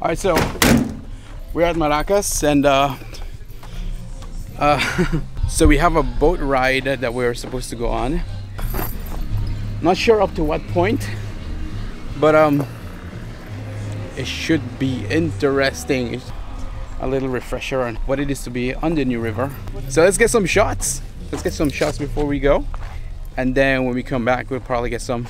All right, so we're at Maracas and uh, uh, so we have a boat ride that we're supposed to go on. Not sure up to what point, but um, it should be interesting. It's A little refresher on what it is to be on the New River. So let's get some shots. Let's get some shots before we go. And then when we come back, we'll probably get some.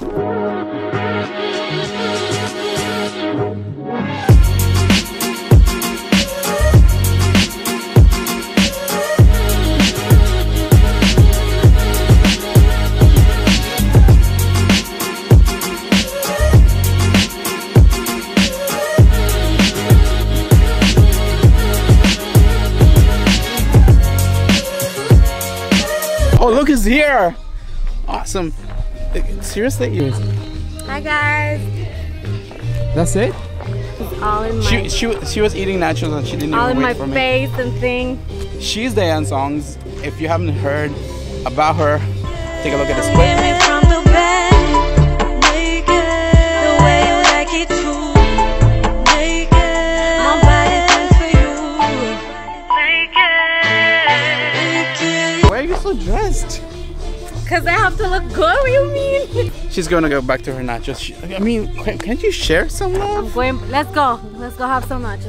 Here! Awesome. Seriously? Hi guys. That's it? It's all in my She, she, she was eating nachos and she didn't all even in wait my for me. face and thing. She's Diane Songs. If you haven't heard about her, take a look at this clip. Get me from the bed, naked, the way you like it too, naked. My body thinks for you, naked. Why are you so dressed? Cause I have to look good. What do you mean? She's gonna go back to her nachos. She, I mean, can't you share some I'm going. Let's go. Let's go have some nachos.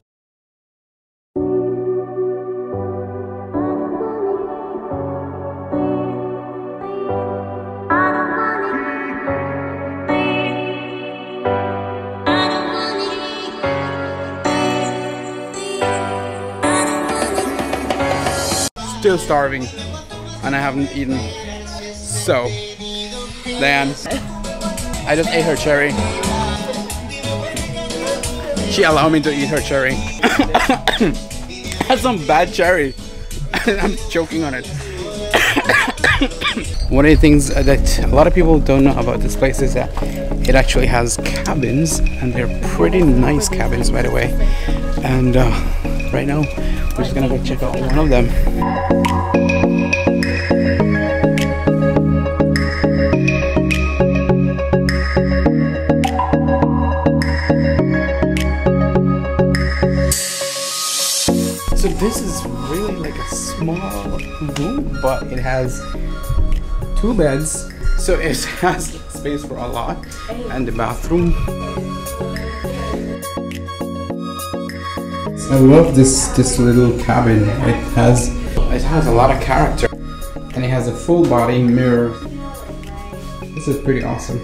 Still starving, and I haven't eaten. So, Diane, I just ate her cherry. She allowed me to eat her cherry. That's some bad cherry. I'm choking on it. One of the things that a lot of people don't know about this place is that it actually has cabins, and they're pretty nice cabins, by the way. And uh, right now, we're just gonna go check out one of them. This is really like a small room, but it has two beds. So it has space for a lot and the bathroom. I love this this little cabin. It has it has a lot of character and it has a full body mirror. This is pretty awesome.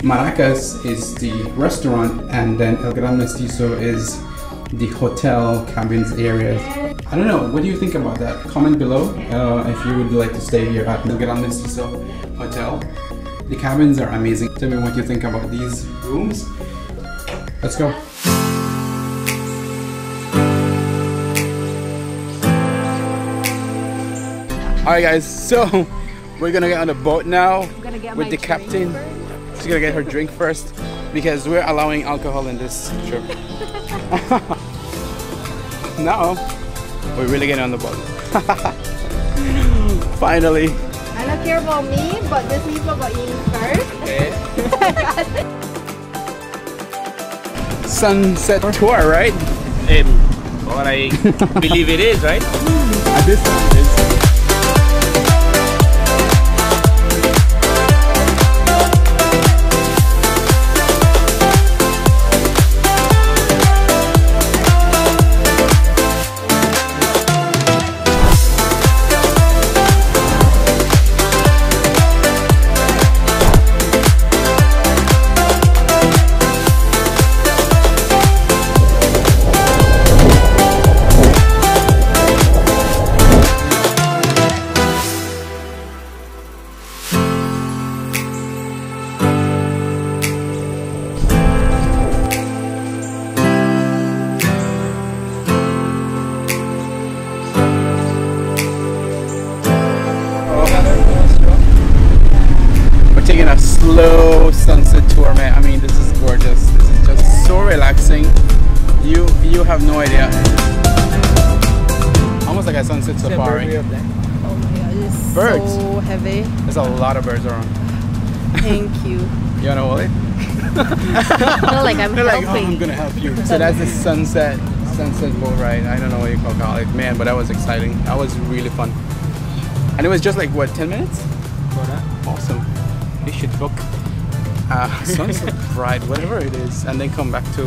Maracas is the restaurant and then El Gran Mestizo is the hotel cabins area. I don't know, what do you think about that? Comment below uh, if you would like to stay here at El Gran Mestizo Hotel. The cabins are amazing. Tell me what you think about these rooms. Let's go. Alright guys, so we're gonna get on the boat now with the drink captain. She's gonna get her drink first because we're allowing alcohol in this trip. now we're really getting on the boat. Finally. I don't care about me, but these people got you first. Okay. Sunset tour, right? Um, what I believe it is, right? At this time slow sunset tour, man. I mean, this is gorgeous. This is just so relaxing. You you have no idea. Almost like a sunset safari. Oh my god, it's Birds. so heavy. There's a lot of birds around. Thank you. You wanna hold it? No, like I'm They're like, oh, helping. I'm gonna help you. So that's the sunset sunset boat ride. I don't know what you call call it, man, but that was exciting. That was really fun. And it was just like what, 10 minutes? Awesome. We should book uh, sunset ride, whatever it is, and then come back to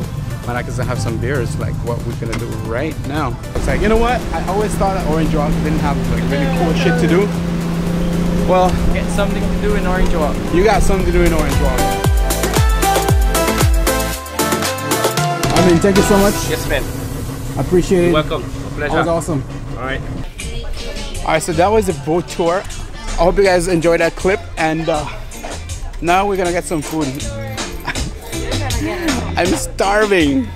Maracas and have some beers, like what we're gonna do right now. It's like, you know what? I always thought that Orange Walk didn't have like really cool shit to do. Well, Get something to do in Orange Walk. you got something to do in Orange Walk. I mean, thank you so much. Yes, man. I appreciate it. Welcome. That Pleasure. That was awesome. All right. All right, so that was a boat tour. I hope you guys enjoyed that clip, and uh, now we're gonna get some food. I'm starving.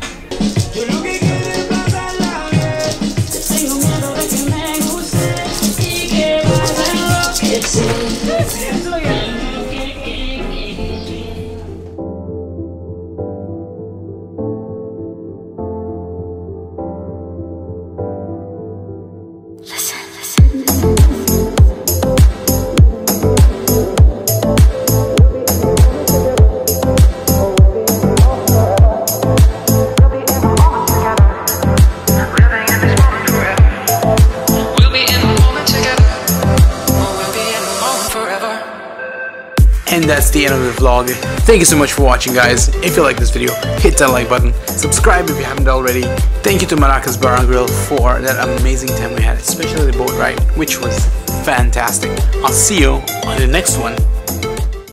The end of the vlog. Thank you so much for watching, guys. If you like this video, hit that like button. Subscribe if you haven't already. Thank you to Maracas Bar and Grill for that amazing time we had, especially the boat ride, which was fantastic. I'll see you on the next one.